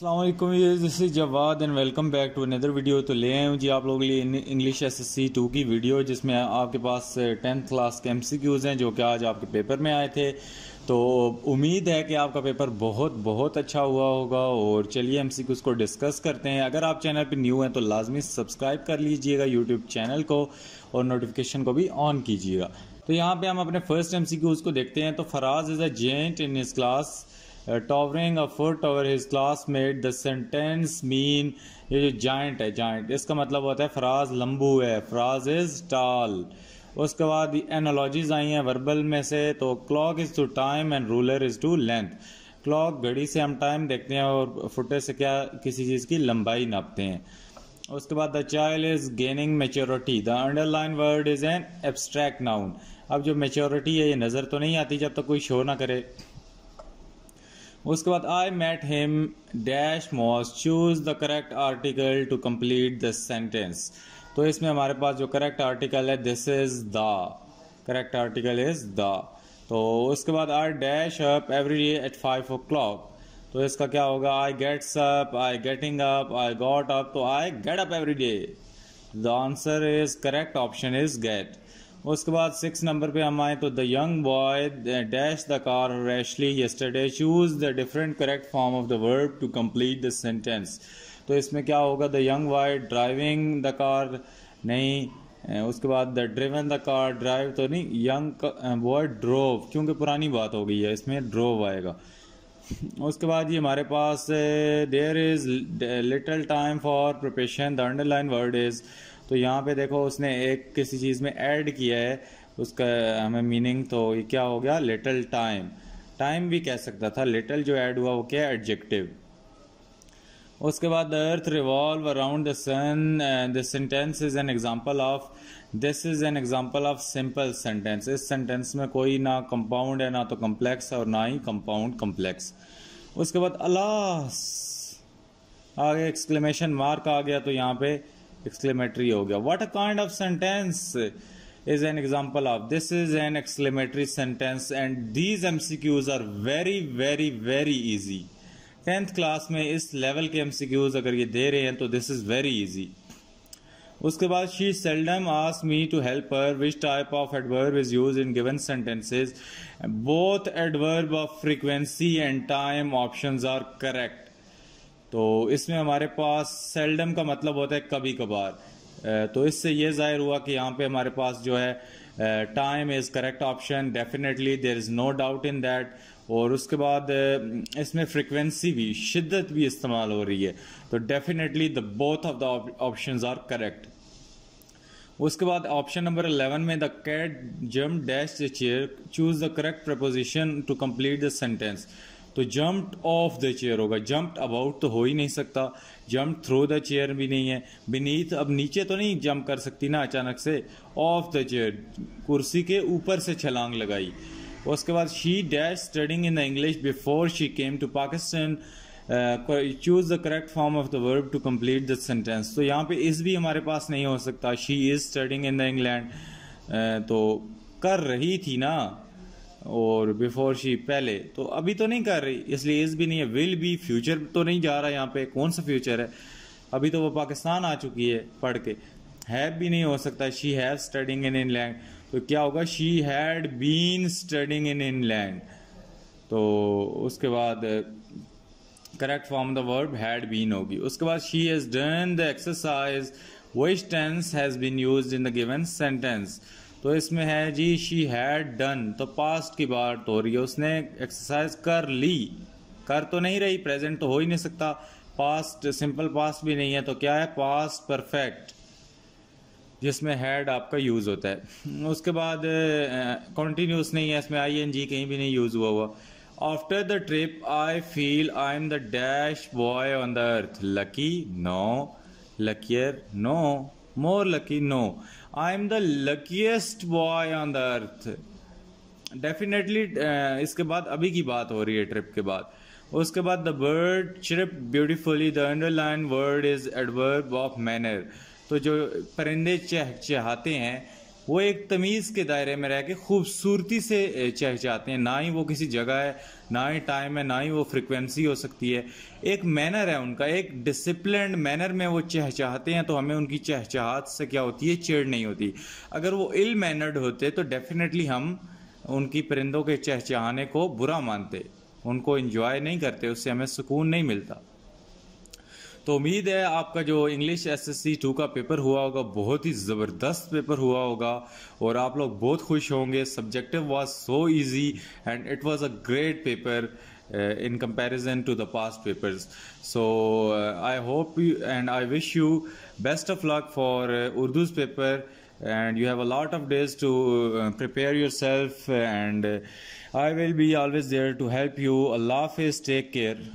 Allam this is Jawad and welcome back to another video तो ले आए हूँ जी आप लोगों के लिए English S S C two की वीडियो जिसमें आपके पास टेंथ क्लास के एम सी क्यूज़ हैं, जो कि आज आपके पेपर में आए थे। तो उम्मीद है कि आपका पेपर बहुत बहुत अच्छा हुआ होगा। और चलिए एम सी क्यूज़ को डिस्कस करते हैं। अगर आप चैनल पर न्यू हैं तो लाजमी सब्सक्राइब कर लीजिएगा यूट्यूब चैनल को और नोटिफिकेशन को भी ऑन कीजिएगा। तो यहाँ पर हम अपने फ़र्स्ट एम सी क्यूज़ को देखते हैं। तो Faraz is a giant in his class towering a foot over his classmate the sentence mean ये जो जाइंट है जाइंट इसका मतलब होता है फराज लंबू है. फराज इज़ टाल उसके बाद एनोलॉजीज आई हैं वर्बल में से तो clock is to time and ruler is to length clock घड़ी से हम टाइम देखते हैं और फुटे से क्या किसी चीज़ की लंबाई नापते हैं. उसके बाद the child is gaining maturity the underline word is an abstract noun अब जो मेच्योरिटी है, ये नज़र तो नहीं आती जब तक तो कोई शो ना करे. उसके बाद I met him dash moss choose the correct article to complete the sentence तो इसमें हमारे पास जो करेक्ट आर्टिकल है this is the correct article is the तो उसके बाद I dash up every day at five o'clock तो इसका क्या होगा? I gets up I getting up I got up तो I get up every day the answer is correct option is get उसके बाद सिक्स नंबर पे हम आए तो the young boy dash the car rashly yesterday choose the different correct form of the verb to complete the sentence तो इसमें क्या होगा? The young boy driving the car नहीं उसके बाद the driven the car drive तो नहीं young boy drove क्योंकि पुरानी बात हो गई है, इसमें ड्रोव आएगा। उसके बाद ये हमारे पास there is little time for preparation the underline word is तो यहाँ पे देखो उसने एक किसी चीज़ में ऐड किया है, उसका हमें मीनिंग तो ये क्या हो गया? लिटल टाइम टाइम भी कह सकता था लिटल जो ऐड हुआ वो क्या एडजेक्टिव उसके बाद earth revolve around the sun and the sentence is an example of this is an example of simple sentence इस सेंटेंस में कोई ना कंपाउंड है, ना तो कम्प्लेक्स और ना ही कंपाउंड कम्प्लेक्स उसके बाद अल्लाह आगे एक्सक्लेमेशन मार्क आ गया तो यहाँ पे एक्सक्लेमेटरी हो गया. What a kind of sentence is an example of. This is an exclamatory sentence, and these mcqs are very very very easy. Tenth class में इस लेवल के एमसीक्यूज अगर ये दे रहे हैं तो दिस इज़ वेरी इजी उसके बाद she seldom ask me to help her which type of adverb is use in given sentences both adverb of frequency and time option are correct तो इसमें हमारे पास सेल्डम का मतलब होता है कभी कभार तो इससे ये ज़ाहिर हुआ कि यहाँ पे हमारे पास जो है time is correct option definitely there is no doubt in that और उसके बाद इसमें फ्रिक्वेंसी भी, शिद्दत भी इस्तेमाल हो रही है। तो definitely the both of the option are correct उसके बाद ऑप्शन नंबर 11 में the cat jump dash the chair choose the correct preposition to complete the sentence तो जम्प ऑफ़ द चेयर होगा। जम्प अबाउट तो हो ही नहीं सकता। जम्प थ्रो द चेयर भी नहीं है। बीनीथ अब नीचे तो नहीं जम्प कर सकती ना अचानक से। ऑफ़ द चेयर कुर्सी के ऊपर से छलांग लगाई। उसके बाद she dash studying in the English before she came to Pakistan choose the correct form of the verb to complete the sentence तो यहाँ पे इस भी हमारे पास नहीं हो सकता। She is studying in the England तो कर रही थी ना, और बिफोर शी पहले। तो अभी तो नहीं कर रही, इसलिए इस भी नहीं है। विल भी फ्यूचर तो नहीं जा रहा यहाँ पे। कौन सा फ्यूचर है? अभी तो वो पाकिस्तान आ चुकी है, पढ़ के। हैव भी नहीं हो सकता। She have studying in England तो क्या होगा? She had been studying in England तो उसके बाद correct form the verb had been होगी। उसके बाद she has done the exercise which tense has been use in the given sentence तो इसमें है जी शी हैड डन तो पास्ट की बात हो रही है। उसने एक्सरसाइज कर ली। कर तो नहीं रही प्रेजेंट तो हो ही नहीं सकता। पास्ट सिंपल पास्ट भी नहीं है। तो क्या है? पास्ट परफेक्ट जिसमें हैड आपका यूज़ होता है। उसके बाद कॉन्टीन्यूस नहीं है इसमें आई एन जी कहीं भी नहीं यूज़ हुआ हुआ। After the trip I feel I am the dash boy on the earth lucky no luckier no more lucky no I am the luckiest boy on the earth definitely इसके बाद अभी की बात हो रही है ट्रिप के बाद। उसके बाद the bird chirp beautifully the underline word is adverb of manner तो जो परिंदे चह, चहाते हैं, वो एक तमीज़ के दायरे में रह के खूबसूरती से चहचाते हैं। ना ही वो किसी जगह है, ना ही टाइम है, ना ही वो फ्रिक्वेंसी हो सकती है। एक मैनर है उनका, एक डिसिप्लिन मैनर में वो चहचाहते हैं तो हमें उनकी चहचाहत से क्या होती है? चिड़ नहीं होती। अगर वो इल मैनर्ड होते तो डेफिनेटली हम उनकी परिंदों के चहचहाने को बुरा मानते। उनको इंजॉय नहीं करते, उससे हमें सुकून नहीं मिलता। तो उम्मीद है आपका जो English S S C two का पेपर हुआ होगा, बहुत ही ज़बरदस्त पेपर हुआ होगा और आप लोग बहुत खुश होंगे। Subjective was so easy and it was a great paper in comparison to the past paper so I hope you and I wish you best of luck for Urdu's paper and you have a lot of days to prepare yourself and I will be always there to help you अल्लाह हाफिज take care